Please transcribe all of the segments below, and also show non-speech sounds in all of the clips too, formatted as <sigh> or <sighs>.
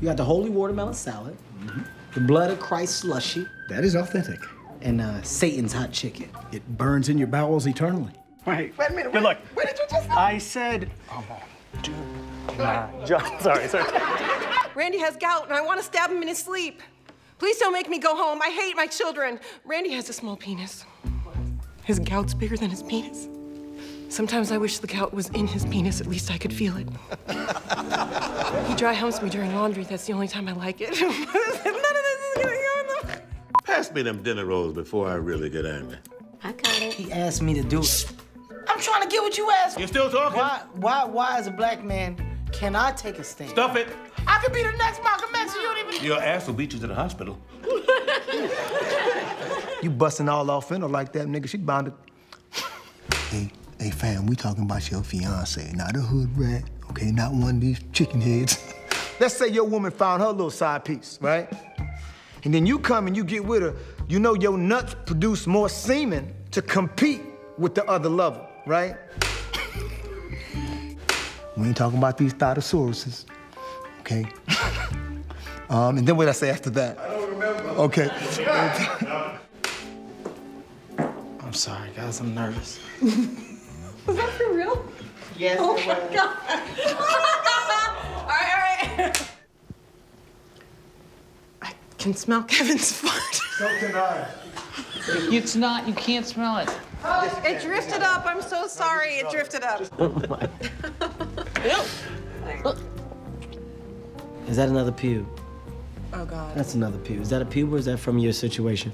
You got the holy watermelon salad, the blood of Christ slushy, That is authentic. and uh, Satan's hot chicken. It burns in your bowels eternally. Wait, wait a minute. Good luck. What did you just say? I said. Oh, dude. Nah, John, sorry, sorry. Randy has gout, and I want to stab him in his sleep. Please don't make me go home. I hate my children. Randy has a small penis. His gout's bigger than his penis. Sometimes I wish the gout was in his penis. At least I could feel it. he dry humps me during laundry. That's the only time I like it. <laughs> None of this is gonna go. <laughs> Pass me them dinner rolls before I really get angry. I got it. He asked me to do it. I'm trying to get what you asked. You still talking? Why, why, why, as a black man, can I take a stand? Stuff it. I could be the next Malcolm X. You don't even. Your ass will beat you to the hospital. You busting all off in her like that, nigga. She bound to. Hey, hey, fam, we talking about your fiance, not a hood rat, okay? Not one of these chicken heads. <laughs> Let's say your woman found her little side piece, right? And then you come and you get with her. You know your nuts produce more semen to compete with the other lover, right? we ain't talking about these thotosauruses, okay? <laughs> um, and then what I say after that? I don't remember. Okay. <laughs> I'm sorry, guys. I'm nervous. Was that for real? Yes, Oh my god. <laughs> all right, all right. I can smell Kevin's <laughs> fart. So can I. It's not, you can't smell it. Oh, It drifted up. I'm so sorry. It drifted up. Oh <laughs> my. Is that another pube? Oh god. That's another pube. Is that a pube or is that from your situation?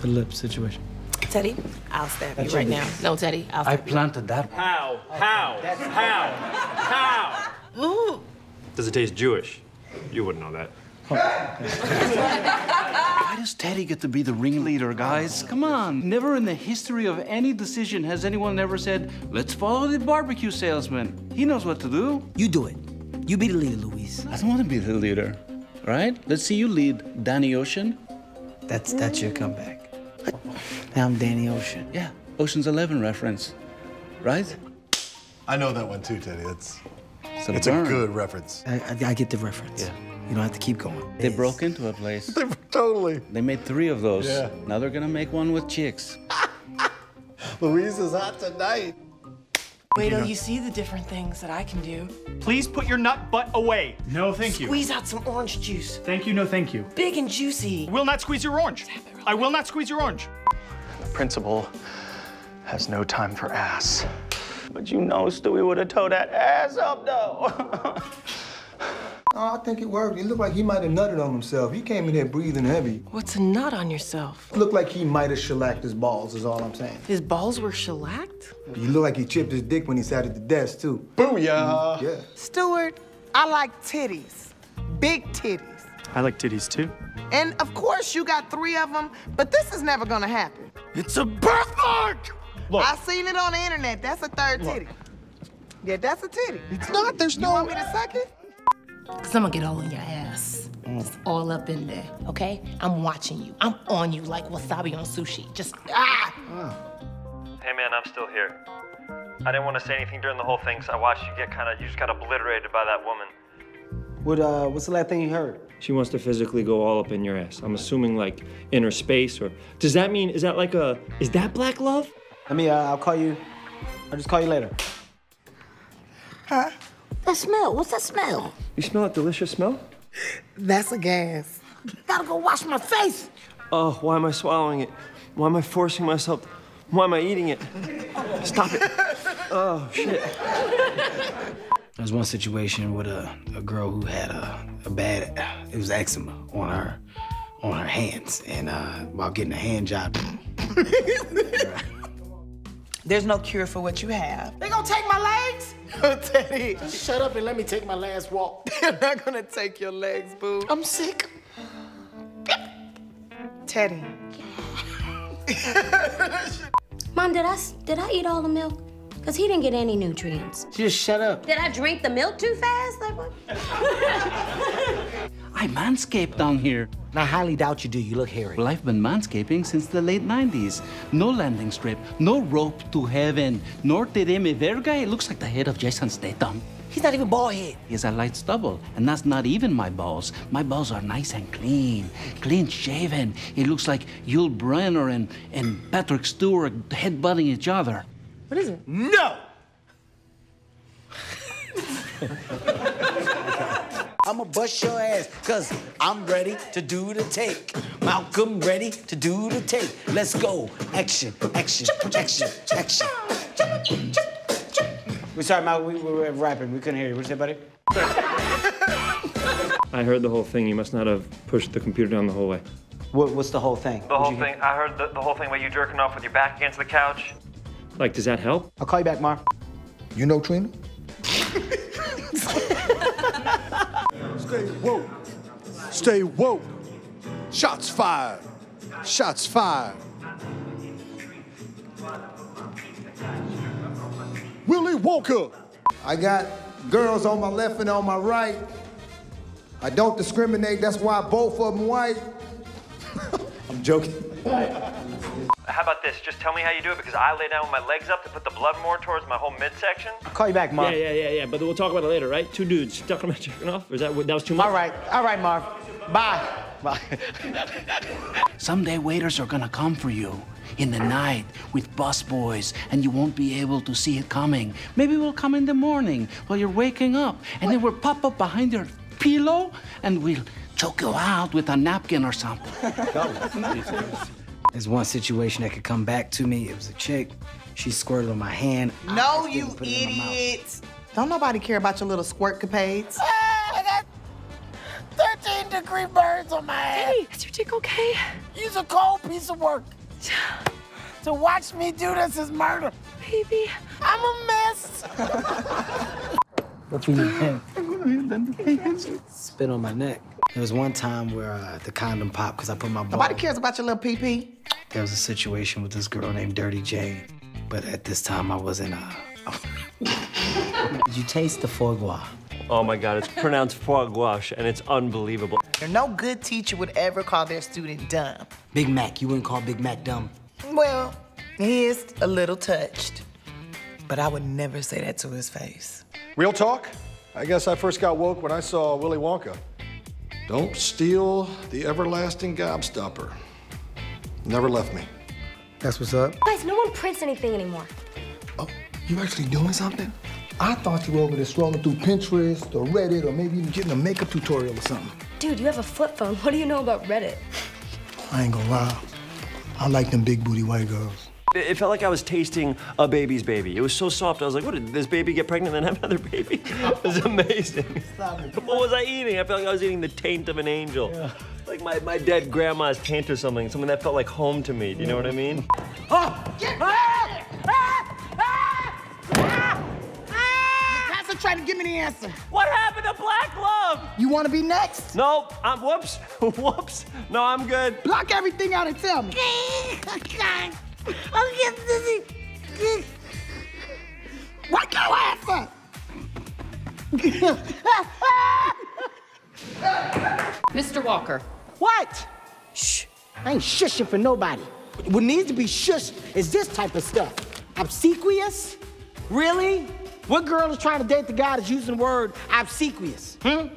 The lip situation. Teddy, I'll stab That's you right your- now. No, Teddy, I'll I stab you. planted that. How? How? How? How? Ooh. Does it taste Jewish? You wouldn't know that. Why does Teddy get to be the ringleader, guys? Come on. Never in the history of any decision has anyone ever said, let's follow the barbecue salesman. He knows what to do. You do it. You be the leader, Louise. I don't want to be the leader, right? Let's see you lead Danny Ocean. That's that's your comeback. <laughs> Now I'm Danny Ocean. Yeah, Ocean's Eleven reference, right? I know that one too, Teddy. It's It's a, it's a good reference. I, I, I get the reference. Yeah. You don't have to keep going. They Yes. broke into a place. <laughs> they totally. They made three of those. Yeah. Now they're gonna make one with chicks. <laughs> Louise is hot tonight. Wait till you see the different things that I can do. Please put your nut butt away. No, thank you. Squeeze out some orange juice. Thank you, no thank you. Big and juicy. Will not squeeze your orange. I will not squeeze your orange. The principal has no time for ass. But you know Stewie would have towed that ass up, though. <laughs> Oh, I think it worked. He looked like he might have nutted on himself. He came in here breathing heavy. What's a nut on yourself? Looked like he might have shellacked his balls, is all I'm saying. His balls were shellacked? He looked like he chipped his dick when he sat at the desk, too. Booyah! Yeah. Stuart, I like titties. Big titties. I like titties too. And of course, you got three of them, but this is never gonna happen. It's a birthmark! Look, I seen it on the internet. That's a third titty. Yeah, that's a titty. It's not. There's You no. want me to suck it? Cause I'm gonna get all in your ass. Just all up in there, okay? I'm watching you. I'm on you like wasabi on sushi. Just ah! Hey man, I'm still here. I didn't want to say anything during the whole thing, so I watched you get kind of, you just got obliterated by that woman. What uh? What's the last thing you heard? She wants to physically go all up in your ass. I'm assuming like inner space, or does that mean is that like a is that black love? I mean, Uh, I'll call you. I'll just call you later. Huh? That smell. What's that smell? You smell that delicious smell? That's a gas. Gotta go wash my face. Oh, why am I swallowing it? Why am I forcing myself? Why am I eating it? Stop it. <laughs> Oh shit. There was one situation with a, a girl who had a, a bad, it was eczema on her, on her hands, and uh, while getting a hand job, <laughs> There's no cure for what you have. they gonna take my legs? <laughs> Teddy, just Shut up and let me take my last walk. <laughs> they're not gonna take your legs, boo. I'm sick. Teddy. Mom, did I did I eat all the milk? Cause he didn't get any nutrients. Just shut up. Did I drink the milk too fast? Like what? <laughs> I manscaped down here. And I highly doubt you do. You look hairy. Well, I've been manscaping since the late 90s. No landing strip, no rope to heaven, nor te de me verga. It looks like the head of Jason Statham. He's not even bald head. He has a light stubble, and that's not even my balls. My balls are nice and clean, clean shaven. It looks like Yul Brynner and, and Patrick Stewart headbutting each other. What is it? No! I'ma bust your ass, cause I'm ready to do the take. Malcolm ready to do the take. Let's go. Action, action, action, action. We sorry, Malcolm. We, we were rapping. We couldn't hear you. What you say, buddy? I heard the whole thing. You must not have pushed the computer down the whole way. What, what's the whole thing? The whole thing. I heard the, the whole thing about you jerking off with your back against the couch. Like, does that help? I'll call you back, Mar. You know Trina? <laughs> Stay woke. Stay woke. Shots fired. Shots fired. Willy Wonka. I got girls on my left and on my right. I don't discriminate, that's why both of them white. <laughs> I'm joking. How about this? Just tell me how you do it because I lay down with my legs up to put the blood more towards my whole midsection. I'll call you back, Marv. Yeah, yeah, yeah, yeah. But we'll talk about it later, right? Two dudes talking <laughs> about jerking off. Or is that that was too much? All right. All right, Marv. Bye. Bye. Someday waiters are gonna come for you in the night with bus boys, and you won't be able to see it coming. Maybe we'll come in the morning while you're waking up, and then we'll pop up behind your pillow and we'll choke you out with a napkin or something. There's one situation that could come back to me. It was a chick. She squirted on my hand. No, you put it in my mouth. idiot. Don't nobody care about your little squirt capades. Ah, I got 13 degree burns on my ass. Hey, is your dick okay? He's a cold piece of work. <sighs> To watch me do this is murder. Baby. I'm a mess. Spit on my neck. There was one time where uh, the condom popped because I put my ball. Nobody cares about your little pee-pee. There was a situation with this girl named Dirty Jane, but at this time I wasn't. Uh, <laughs> Did you taste the foie gras? Oh my God, it's pronounced foie gouache, and it's unbelievable. No good teacher would ever call their student dumb. Big Mac. You wouldn't call Big Mac dumb. Well, he is a little touched. But I would never say that to his face. Real talk? I guess I first got woke when I saw Willy Wonka. Don't steal the everlasting gobstopper. Never left me. That's what's up. Guys, no one prints anything anymore. Oh, you actually doing something? I thought you were over there scrolling through Pinterest or Reddit or maybe even getting a makeup tutorial or something. Dude, you have a flip phone. What do you know about Reddit? I ain't gonna lie. I like them big booty white girls. It it felt like I was tasting a baby's baby. It was so soft. I was like, what did this baby get pregnant and then have another baby? <laughs> It was amazing. What was I eating? I felt like I was eating the taint of an angel. Like my, my dead grandma's taint or something. Something that felt like home to me. Do you know what I mean? Pastor ah! Ah! Ah! trying to give me the answer. What happened to Black Love? You want to be next? Nope. I'm, whoops. <laughs> whoops. No, I'm good. Block everything out and tell me. <laughs> Wake your ass up. Mr. Walker. What? Shh. I ain't shushing for nobody. What needs to be shushed is this type of stuff. Obsequious? Really? What girl is trying to date the guy that's using the word obsequious? Hmm?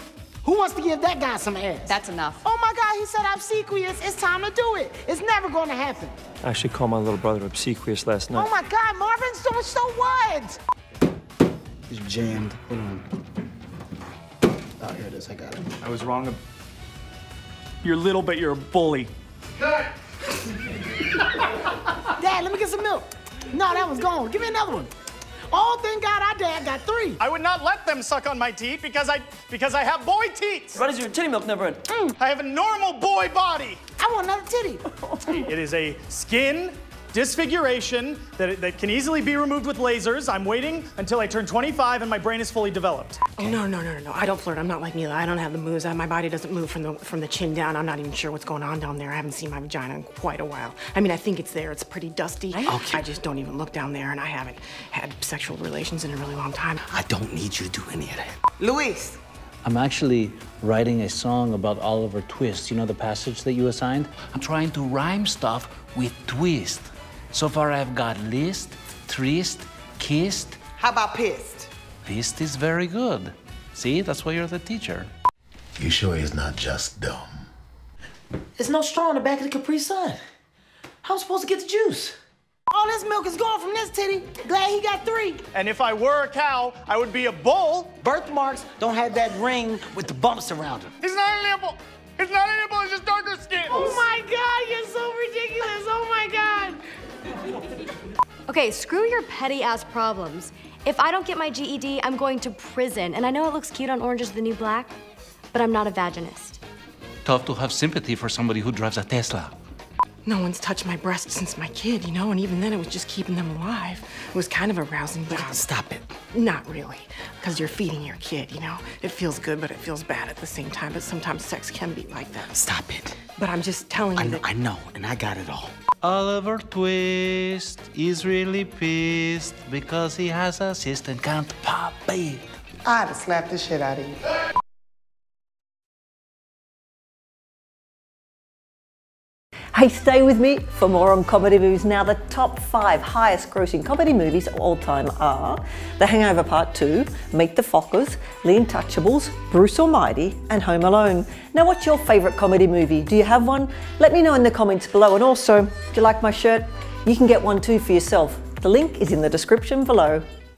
Who wants to give that guy some ass? That's enough. Oh my God, he said obsequious. It's time to do it. It's never going to happen. I actually called my little brother obsequious last night. Oh my God, Marvin, so, so what? It's jammed. Hold on. Oh, here it is. I got it. I was wrong. You're little, but you're a bully. Dad, let me get some milk. No, that was gone. Give me another one. Oh, thank God our dad got three. I would not let them suck on my teeth because I because I have boy teeth. Why does your titty milk never end? I have a normal boy body. I want another titty. It is a skin disfiguration that, that can easily be removed with lasers. I'm waiting until I turn 25 and my brain is fully developed. Oh no no no no no! I don't flirt. I'm not like Mila. I don't have the moves. I, my body doesn't move from the from the chin down. I'm not even sure what's going on down there. I haven't seen my vagina in quite a while. I mean, I think it's there. It's pretty dusty. I just don't even look down there, and I haven't had sexual relations in a really long time. I don't need you to do any of that. Luis. I'm actually writing a song about Oliver Twist. You know the passage that you assigned? I'm trying to rhyme stuff with twist. So far, I've got list, trist, kissed. How about pissed? Twist is very good. See, that's why you're the teacher. You sure he's not just dumb? There's no straw in the back of the Capri Sun. How am I supposed to get the juice? All this milk is gone from this titty. Glad he got three. And if I were a cow, I would be a bull. Birthmarks don't have that ring with the bumps around them. It's not a nipple. It's not a nipple. It's just darker skin. Oh my God, you're so ridiculous. Oh my God. Okay, screw your petty ass problems. If I don't get my GED, I'm going to prison. And I know it looks cute on Orange is the New Black, but I'm not a vaginist. Tough to have sympathy for somebody who drives a Tesla. No one's touched my breast since my kid, you know, and even then it was just keeping them alive. It was kind of a arousing, but um, stop it. Not really, because you're feeding your kid, you know. It feels good, but it feels bad at the same time. But sometimes sex can be like that. Stop it. But I'm just telling you I know, that I know, and I got it all. Oliver Twist is really pissed because he has a sister and can't pop. I'd have slapped the shit out of you. Hey, stay with me for more on comedy movies. Now, the top five highest grossing comedy movies of all time are The Hangover Part 2, Meet the Fockers, The Untouchables, Bruce Almighty, and Home Alone. Now, what's your favourite comedy movie? Do you have one? Let me know in the comments below. And also, do you like my shirt? You can get one too for yourself. The link is in the description below.